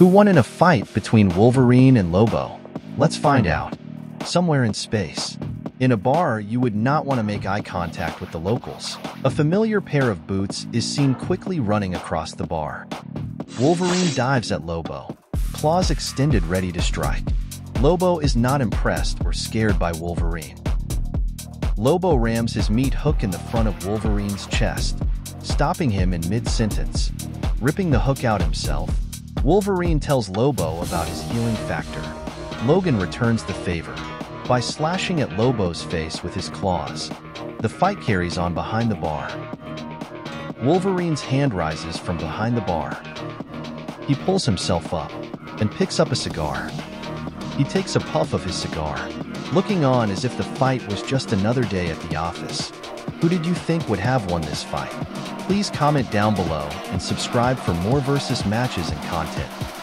Who won in a fight between Wolverine and Lobo? Let's find out. Somewhere in space. In a bar, you would not want to make eye contact with the locals. A familiar pair of boots is seen quickly running across the bar. Wolverine dives at Lobo, claws extended ready to strike. Lobo is not impressed or scared by Wolverine. Lobo rams his meat hook in the front of Wolverine's chest, stopping him in mid-sentence. Ripping the hook out himself, Wolverine tells Lobo about his healing factor. Logan returns the favor by slashing at Lobo's face with his claws. The fight carries on behind the bar. Wolverine's hand rises from behind the bar. He pulls himself up and picks up a cigar. He takes a puff of his cigar, looking on as if the fight was just another day at the office. Who did you think would have won this fight? Please comment down below and subscribe for more versus matches and content.